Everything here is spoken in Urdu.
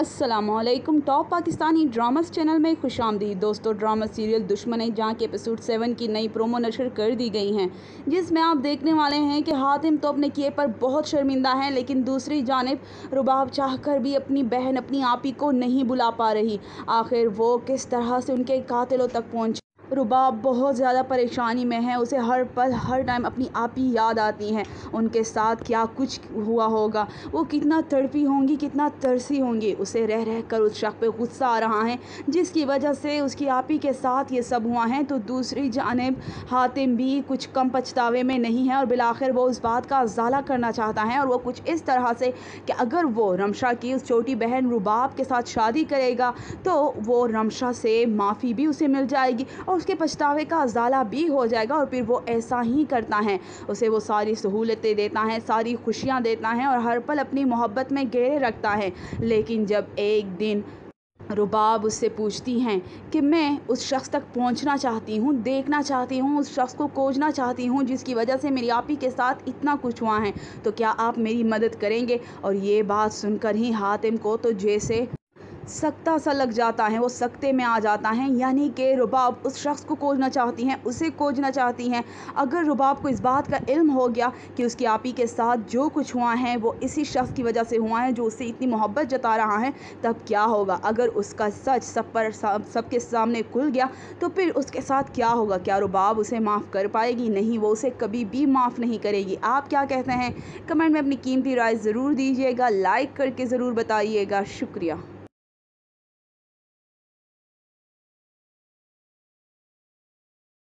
السلام علیکم۔ ٹاپ پاکستانی ڈراماز چینل میں خوش آمدید۔ دوستو ڈراما سیریل دشمن جہاں کے ایپیسوڈ سیون کی نئی پرومو نشر کر دی گئی ہیں، جس میں آپ دیکھنے والے ہیں کہ حاتم تو اپنے کیے پر بہت شرمندہ ہیں، لیکن دوسری جانب رباب چاہ کر بھی اپنی بہن، اپنی آپی کو نہیں بلا پا رہی۔ آخر وہ کس طرح سے ان کے قاتلوں تک پہنچ رباب بہت زیادہ پریشانی میں ہے اسے ہر پل، ہر ٹائم اپنی آپی یاد آتی ہیں۔ ان کے ساتھ کیا کچھ ہوا ہوگا؟ وہ کتنا تڑپی ہوں گی، کتنا ترسی ہوں گی۔ اسے رہ رہ کر اس شخص پہ غصہ آ رہا ہے، جس کی وجہ سے اس کی آپی کے ساتھ یہ سب ہوا ہے۔ تو دوسری جانب حاتم بھی کچھ کم پچھتاوے میں نہیں ہے اور بالآخر وہ اس بات کا ازالہ کرنا چاہتا ہے اور وہ کچھ اس طرح سے کہ اگر وہ رمشا کی اس چھوٹی بہن رباب کے ساتھ شادی کرے گا تو وہ رمشا سے معافی بھی اسے مل جائے گی اور اس کے پچھتاوے کا ازالہ بھی ہو جائے گا اور پھر وہ ایسا ہی کرتا ہے۔ اسے وہ ساری سہولتیں دیتا ہے، ساری خوشیاں دیتا ہے اور ہر پل اپنی محبت میں گہرے رکھتا ہے۔ لیکن جب ایک دن رباب اس سے پوچھتی ہیں کہ میں اس شخص تک پہنچنا چاہتی ہوں، دیکھنا چاہتی ہوں، اس شخص کو کوجنا چاہتی ہوں جس کی وجہ سے میری آپی کے ساتھ اتنا کچھ ہوا ہے، تو کیا آپ میری مدد کریں گے؟ اور یہ بات سن کر ہی حاتم کو تو جیسے سکتہ سا لگ جاتا ہے، وہ سکتے میں آ جاتا ہے۔ یعنی کہ رباب اس شخص کو کوجنا چاہتی ہیں، اسے کوجنا چاہتی ہیں۔ اگر رباب کو اس بات کا علم ہو گیا کہ اس کی آپی کے ساتھ جو کچھ ہوا ہے، وہ اسی شخص کی وجہ سے ہوا ہے جو اس سے اتنی محبت جتا رہا ہے، تب کیا ہوگا؟ اگر اس کا سچ سب پر سب کے سامنے کھل گیا، تو پھر اس کے ساتھ کیا ہوگا؟ کیا رباب اسے معاف کر پائے گی؟ نہیں، وہ اسے کبھی بھی معاف نہیں کرے گی۔ آپ کیا کہتے ہیں؟ کمنٹ میں اپنی قیمتی رائے ضرور دیجیے گا، لائک کر کے ضرور بتائیے گا۔ شکریہ۔